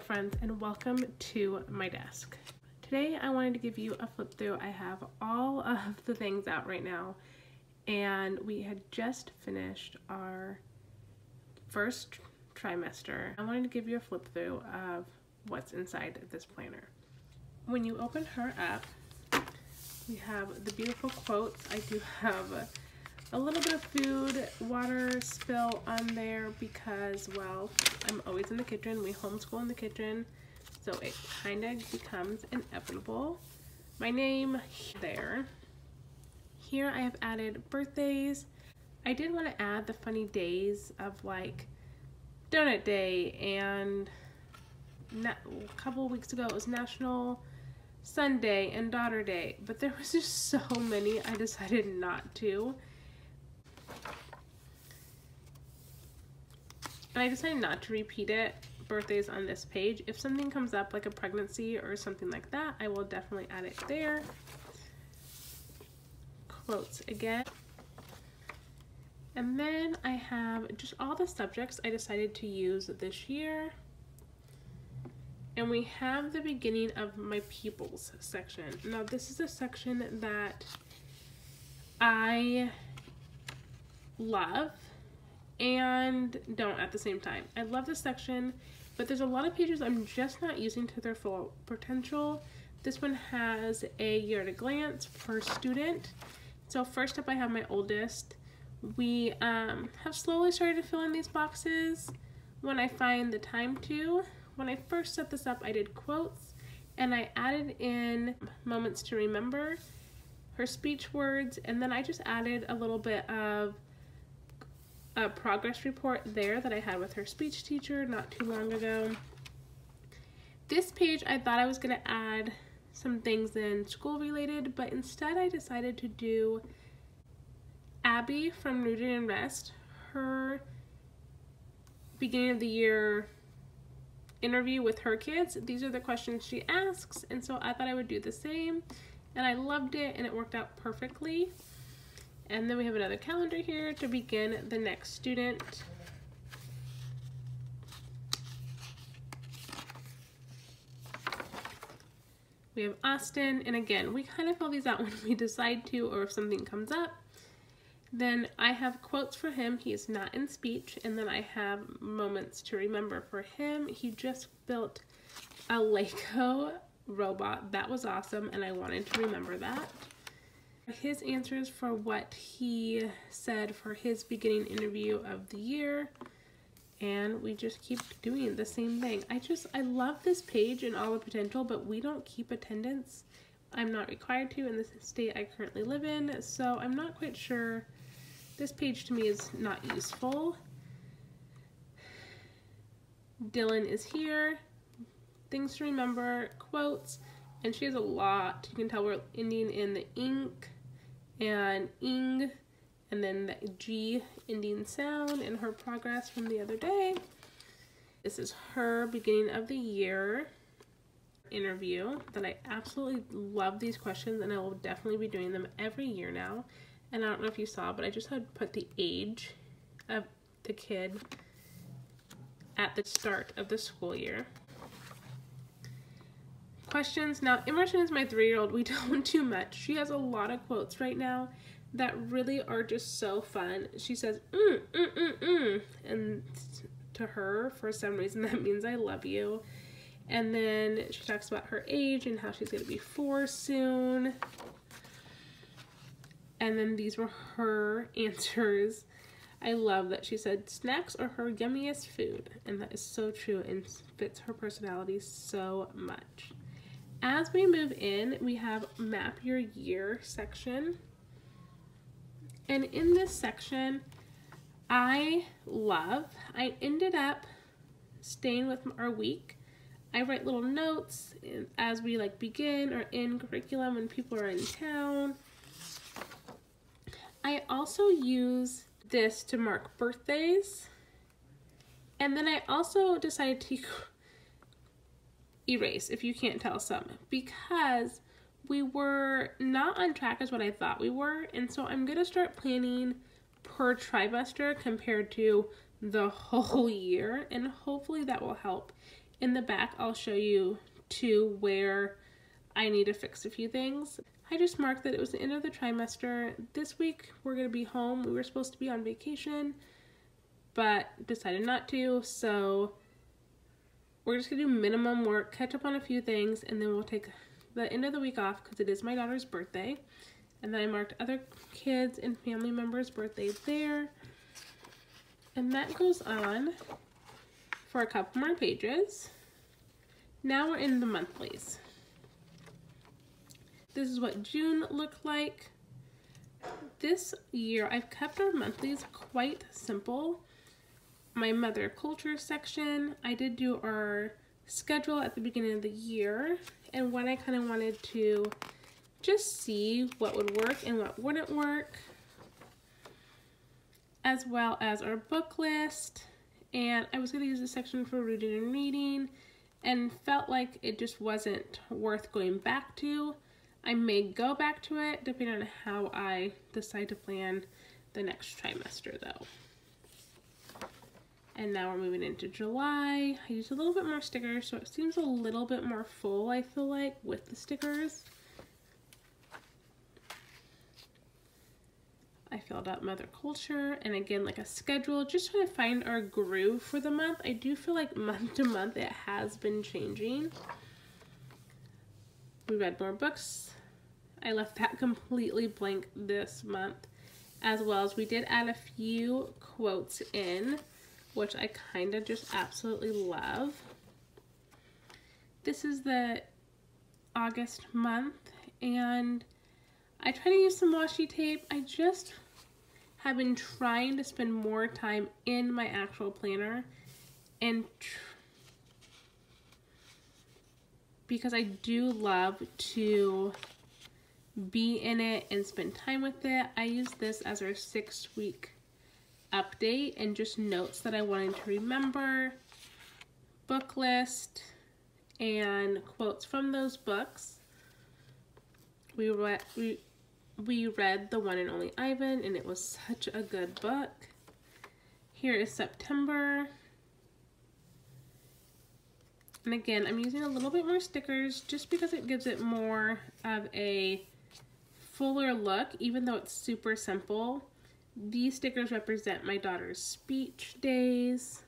Friends and welcome to my desk. Today I wanted to give you a flip through. I have all of the things out right now and we had just finished our first trimester. I wanted to give you a flip through of what's inside this planner. When you open her up, we have the beautiful quotes. I do have a little bit of food water spill on there because, well, I'm always in the kitchen. We homeschool in the kitchen, so it kind of becomes inevitable. My name there. Here I have added birthdays. I did want to add the funny days of like Donut Day and a couple weeks ago it was National Sunday and Daughter Day, but there was just so many I decided not to. And I decided not to repeat it, birthdays on this page. If something comes up like a pregnancy or something like that, I will definitely add it there. Quotes again. And then I have just all the subjects I decided to use this year. And we have the beginning of my pupils section. Now this is a section that I love and don't at the same time. I love this section, but there's a lot of pages I'm just not using to their full potential. This one has a year at a glance per student. So first up I have my oldest. We um, have slowly started to fill in these boxes when I find the time to. When I first set this up I did quotes and I added in moments to remember, her speech words, and then I just added a little bit of a progress report there that I had with her speech teacher not too long ago. This page I thought I was going to add some things in school related, but instead I decided to do Abby from Rooted in Rest, her beginning of the year interview with her kids. These are the questions she asks, and so I thought I would do the same, and I loved it, and it worked out perfectly. And then we have another calendar here to begin the next student. We have Austin, and again, we kind of fill these out when we decide to or if something comes up. Then I have quotes for him. He is not in speech. And then I have moments to remember for him. He just built a Lego robot. That was awesome, and I wanted to remember that his answers for what he said for his beginning interview of the year and we just keep doing the same thing. I just, I love this page and all the potential, but we don't keep attendance. I'm not required to in the state I currently live in, so I'm not quite sure. This page to me is not useful. Dylan is here. Things to remember, quotes, and she has a lot. You can tell we're ending in the ink and ing and then the G ending sound in her progress from the other day. This is her beginning of the year interview that I absolutely love these questions and I will definitely be doing them every year now. And I don't know if you saw, but I just had put the age of the kid at the start of the school year. Questions. Now, Emerson is my three-year-old. We don't do much. She has a lot of quotes right now that really are just so fun. She says, mm, mm, mm, mm. And to her, for some reason, that means I love you. And then she talks about her age and how she's going to be four soon. And then these were her answers. I love that she said snacks are her yummiest food. And that is so true and fits her personality so much. As we move in, we have map your year section. And in this section, I love, I ended up staying with our week. I write little notes as we like begin or end curriculum when people are in town. I also use this to mark birthdays. And then I also decided to erase if you can't tell some because we were not on track as what I thought we were and so I'm gonna start planning per trimester compared to the whole year and hopefully that will help In the back, I'll show you to where I need to fix a few things. I just marked that it was the end of the trimester. This week, we're going to be home. We were supposed to be on vacation, but decided not to, so we're just going to do minimum work, catch up on a few things, and then we'll take the end of the week off because it is my daughter's birthday. And then I marked other kids and family members' birthdays there. And that goes on for a couple more pages. Now we're in the monthlies. This is what June looked like. This year, I've kept our monthlies quite simple. My mother culture section, I did do our schedule at the beginning of the year and what I kind of wanted to just see what would work and what wouldn't work as well as our book list and I was going to use this section for reading and reading and felt like it just wasn't worth going back to. I may go back to it depending on how I decide to plan the next trimester though. And now we're moving into July. I used a little bit more stickers, so it seems a little bit more full, I feel like, with the stickers. I filled out Mother Culture, and again, like a schedule, just trying to find our groove for the month. I do feel like month to month it has been changing. We read more books. I left that completely blank this month, as well as we did add a few quotes in which I kind of just absolutely love. This is the August month, and I try to use some washi tape. I just have been trying to spend more time in my actual planner and because I do love to be in it and spend time with it. I use this as our six week update and just notes that I wanted to remember, book list, and quotes from those books. We read, we, we read The One and Only Ivan, and it was such a good book. Here is September. And again, I'm using a little bit more stickers just because it gives it more of a fuller look, even though it's super simple. These stickers represent my daughter's speech days.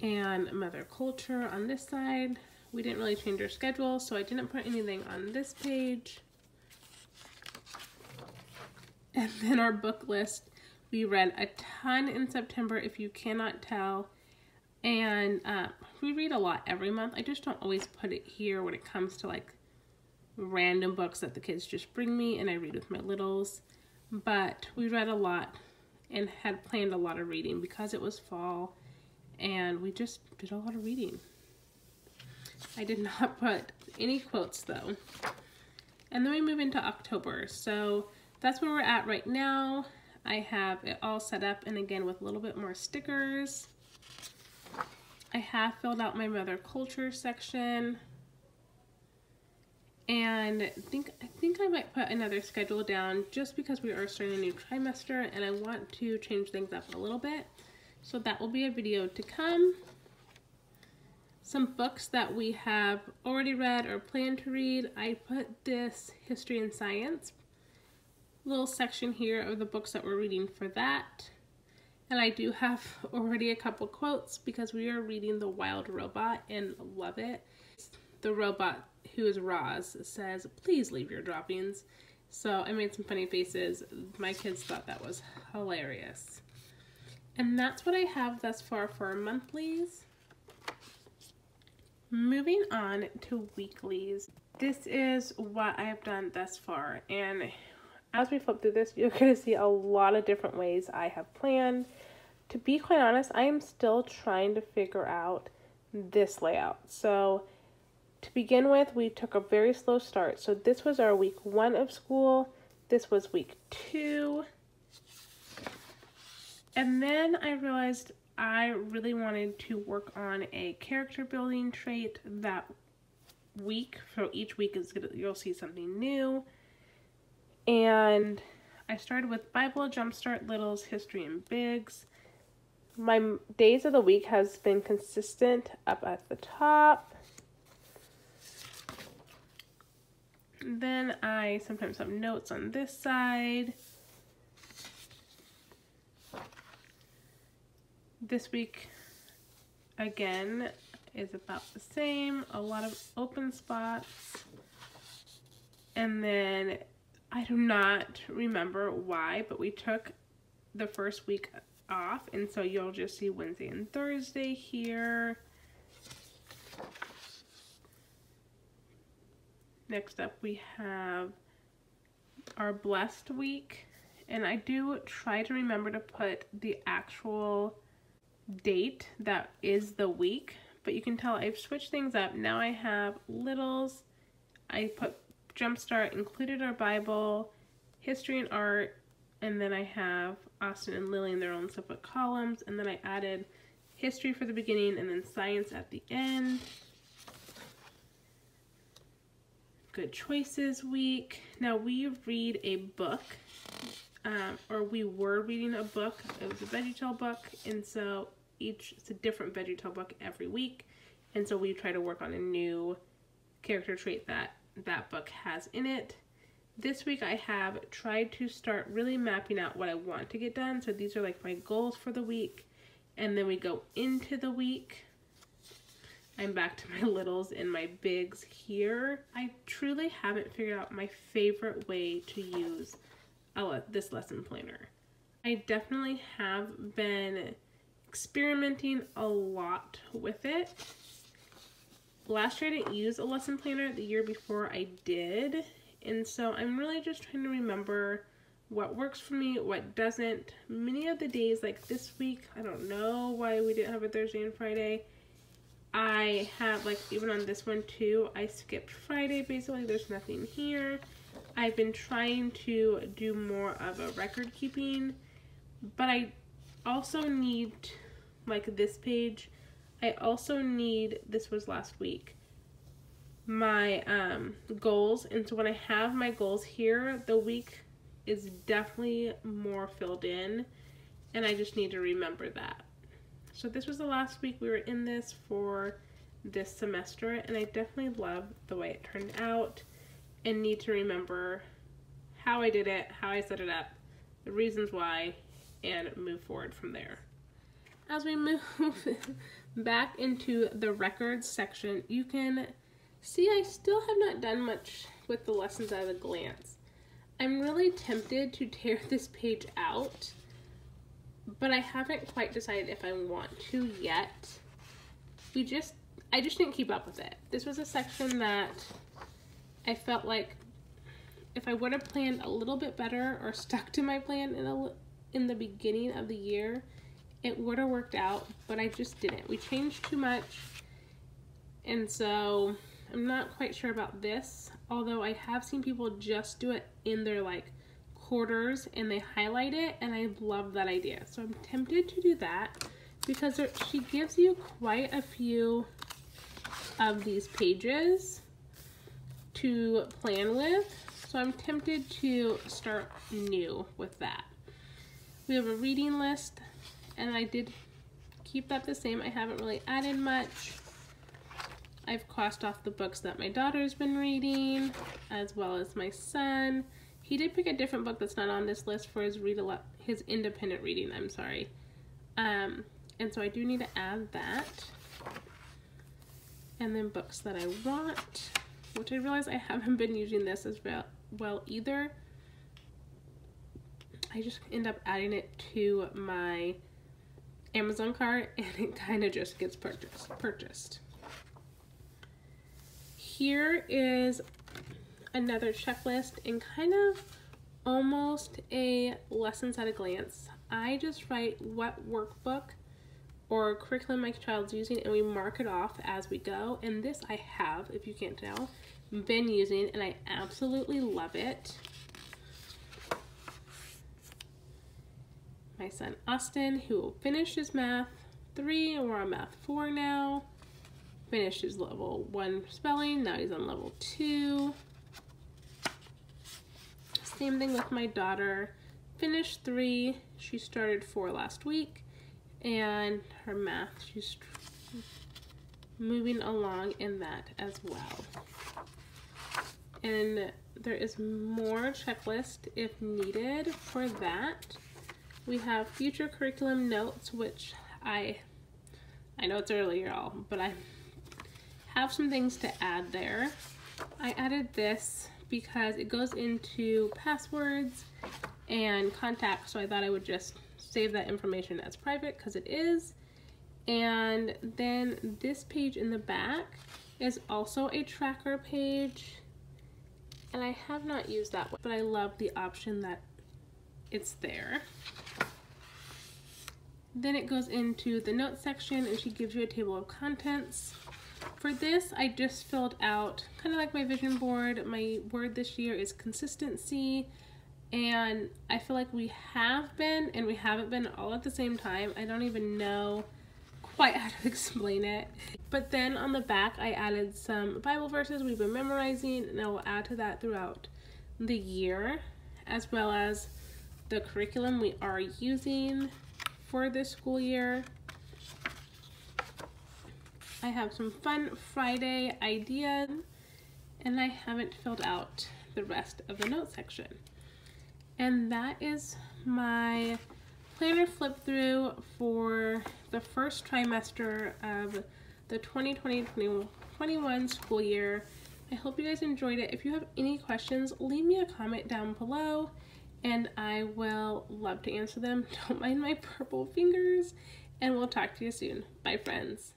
And Mother Culture on this side. We didn't really change our schedule, so I didn't put anything on this page. And then our book list. We read a ton in September, if you cannot tell. And uh, we read a lot every month. I just don't always put it here when it comes to like random books that the kids just bring me and I read with my littles. But we read a lot and had planned a lot of reading because it was fall and we just did a lot of reading. I did not put any quotes though. And then we move into October. So that's where we're at right now. I have it all set up and again with a little bit more stickers. I have filled out my mother culture section and I think I think I might put another schedule down just because we are starting a new trimester and I want to change things up a little bit. So that will be a video to come. Some books that we have already read or plan to read. I put this history and science little section here of the books that we're reading for that. And I do have already a couple quotes because we are reading The Wild Robot and love it. The robot who is Roz, says, please leave your droppings. So I made some funny faces. My kids thought that was hilarious. And that's what I have thus far for monthlies. Moving on to weeklies. This is what I have done thus far. And as we flip through this, you're going to see a lot of different ways I have planned. To be quite honest, I am still trying to figure out this layout. So to begin with, we took a very slow start. So this was our week one of school. This was week two. And then I realized I really wanted to work on a character building trait that week. So each week is gonna you'll see something new. And I started with Bible, Jumpstart, Littles, History, and Bigs. my days of the week has been consistent up at the top. Then I sometimes have notes on this side. This week, again, is about the same. A lot of open spots. And then I do not remember why, but we took the first week off. And so you'll just see Wednesday and Thursday here. Next up we have our blessed week. And I do try to remember to put the actual date that is the week. But you can tell I've switched things up. Now I have littles. I put Jumpstart, included our Bible, history and art, and then I have Austin and Lily in their own separate columns, and then I added history for the beginning and then science at the end. Good Choices Week. Now we read a book, um, or we were reading a book. It was a VeggieTale book, and so each it's a different VeggieTale book every week, and so we try to work on a new character trait that that book has in it. This week I have tried to start really mapping out what I want to get done. So these are like my goals for the week. And then we go into the week. I'm back to my littles and my bigs here. I truly haven't figured out my favorite way to use a, this lesson planner. I definitely have been experimenting a lot with it last year I didn't use a lesson planner. The year before I did. And so I'm really just trying to remember what works for me, what doesn't. Many of the days, like this week, I don't know why we didn't have a Thursday and Friday. I have, like, even on this one too, I skipped Friday basically. There's nothing here. I've been trying to do more of a record keeping, but I also need, like, this page I also need, this was last week, my um, goals. And so when I have my goals here, the week is definitely more filled in. And I just need to remember that. So this was the last week we were in this for this semester. And I definitely love the way it turned out and need to remember how I did it, how I set it up, the reasons why, and move forward from there. As we move back into the records section, you can see I still have not done much with the lessons at a glance. I'm really tempted to tear this page out, but I haven't quite decided if I want to yet. We just, I just didn't keep up with it. This was a section that I felt like if I would have planned a little bit better or stuck to my plan in, a, in the beginning of the year, it would have worked out, but I just didn't. We changed too much, and so I'm not quite sure about this, although I have seen people just do it in their like quarters and they highlight it, and I love that idea. So I'm tempted to do that because there, she gives you quite a few of these pages to plan with. So I'm tempted to start new with that. We have a reading list and I did keep that the same. I haven't really added much. I've crossed off the books that my daughter's been reading, as well as my son. He did pick a different book that's not on this list for his read a lot, his independent reading. I'm sorry, um, and so I do need to add that. And then books that I want, which I realize I haven't been using this as well, well either. I just end up adding it to my Amazon cart and it kind of just gets purchased. purchased. Here is another checklist and kind of almost a lessons at a glance. I just write what workbook or curriculum my child's using and we mark it off as we go. And this I have, if you can't tell, been using and I absolutely love it. my son Austin, who finished his math three, and we're on math four now. Finished his level one spelling, now he's on level two. Same thing with my daughter. Finished three, she started four last week. and her math. She's moving along in that as well. And there is more checklist if needed for that. We have future curriculum notes, which I I know it's early, y'all, but I have some things to add there. I added this because it goes into passwords and contacts, so I thought I would just save that information as private because it is. And then this page in the back is also a tracker page. And I have not used that one, but I love the option that it's there. Then it goes into the notes section and she gives you a table of contents. For this, I just filled out kind of like my vision board. My word this year is consistency. And I feel like we have been and we haven't been all at the same time. I don't even know quite how to explain it. But then on the back, I added some Bible verses we've been memorizing, and I will add to that throughout the year, as well as the curriculum we are using for this school year. I have some fun Friday ideas, and I haven't filled out the rest of the note section. And that is my planner flip through for the first trimester of the 2020-2021 school year. I hope you guys enjoyed it. If you have any questions, leave me a comment down below and I will love to answer them. Don't mind my purple fingers and we'll talk to you soon. Bye friends.